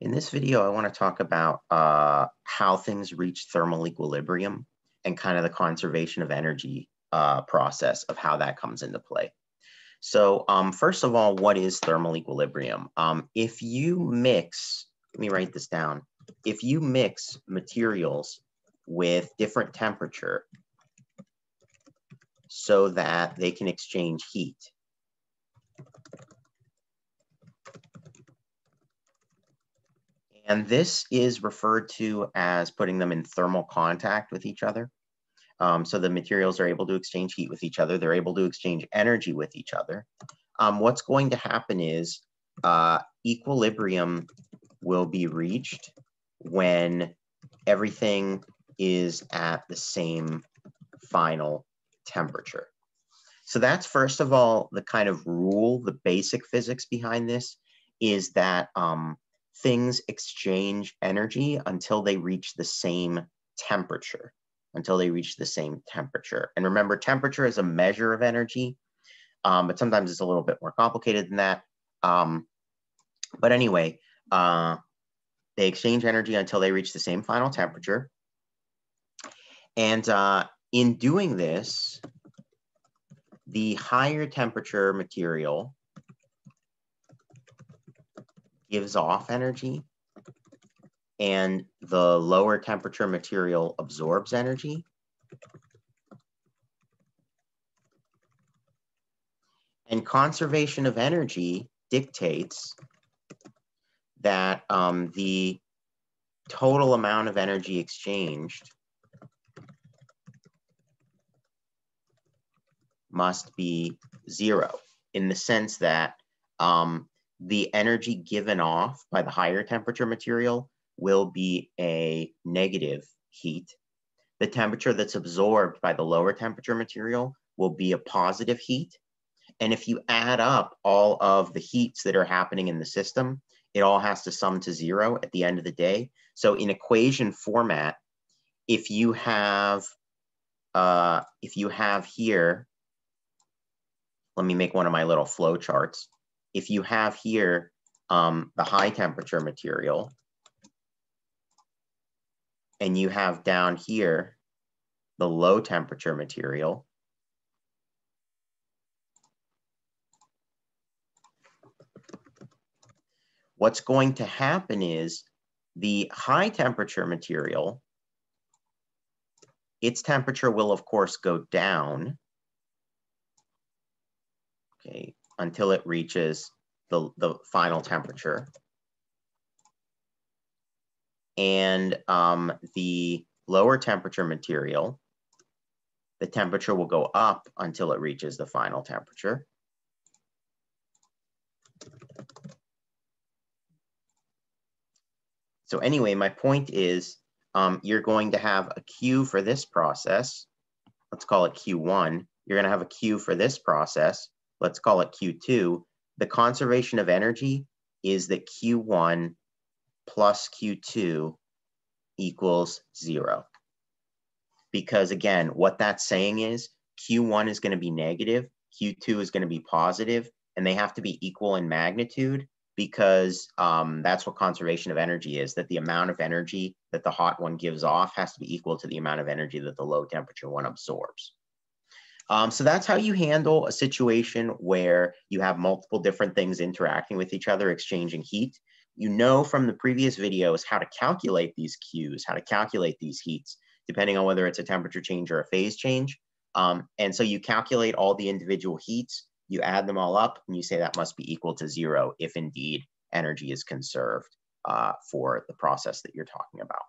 In this video, I want to talk about uh, how things reach thermal equilibrium and kind of the conservation of energy uh, process of how that comes into play. So um, first of all, what is thermal equilibrium? Um, if you mix, let me write this down. If you mix materials with different temperature so that they can exchange heat, And this is referred to as putting them in thermal contact with each other. Um, so the materials are able to exchange heat with each other. They're able to exchange energy with each other. Um, what's going to happen is uh, equilibrium will be reached when everything is at the same final temperature. So that's first of all, the kind of rule, the basic physics behind this is that um, things exchange energy until they reach the same temperature, until they reach the same temperature. And remember, temperature is a measure of energy, um, but sometimes it's a little bit more complicated than that. Um, but anyway, uh, they exchange energy until they reach the same final temperature. And uh, in doing this, the higher temperature material gives off energy and the lower temperature material absorbs energy. And conservation of energy dictates that um, the total amount of energy exchanged must be zero in the sense that um, the energy given off by the higher temperature material will be a negative heat. The temperature that's absorbed by the lower temperature material will be a positive heat. And if you add up all of the heats that are happening in the system, it all has to sum to zero at the end of the day. So in equation format, if you have, uh, if you have here, let me make one of my little flow charts if you have here um, the high temperature material, and you have down here the low temperature material, what's going to happen is the high temperature material, its temperature will of course go down. Okay, until it reaches the, the final temperature. And um, the lower temperature material, the temperature will go up until it reaches the final temperature. So anyway, my point is um, you're going to have a Q for this process. Let's call it Q1. You're going to have a Q for this process let's call it Q2, the conservation of energy is that Q1 plus Q2 equals zero. Because again, what that's saying is Q1 is going to be negative, Q2 is going to be positive, and they have to be equal in magnitude because um, that's what conservation of energy is, that the amount of energy that the hot one gives off has to be equal to the amount of energy that the low temperature one absorbs. Um, so that's how you handle a situation where you have multiple different things interacting with each other, exchanging heat. You know from the previous videos how to calculate these Qs, how to calculate these heats, depending on whether it's a temperature change or a phase change. Um, and so you calculate all the individual heats, you add them all up, and you say that must be equal to zero if indeed energy is conserved uh, for the process that you're talking about.